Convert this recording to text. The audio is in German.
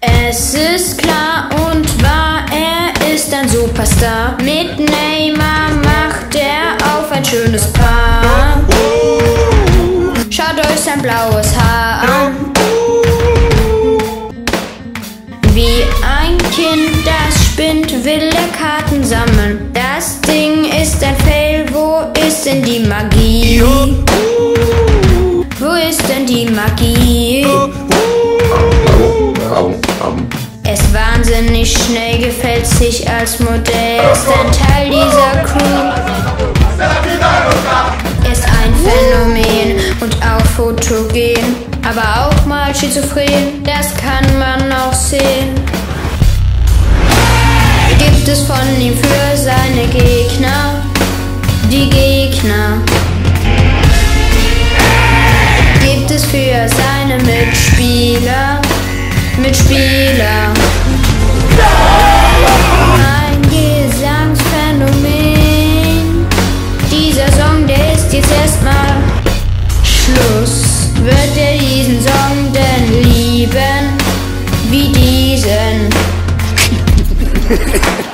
Es ist klar und wahr, er ist ein Superstar. Mit Neymar macht er auf ein schönes Paar. Schaut euch sein blaues Haar an. Wie ein Kind, das spinnt, will er Karten sammeln. Das Ding ist ein Fail, wo ist denn die Magie? Wo ist denn die Magie? Wahnsinnig schnell, gefällt sich als Modell, ist ein Teil dieser Crew. Ist ein Phänomen und auch fotogen, aber auch mal schizophren, das kann man auch sehen. Gibt es von ihm für seine Gegner, die Gegner. Gibt es für seine Mitspieler, Mitspieler. Jetzt erstmal Schluss. Wird er diesen Song denn lieben? Wie diesen?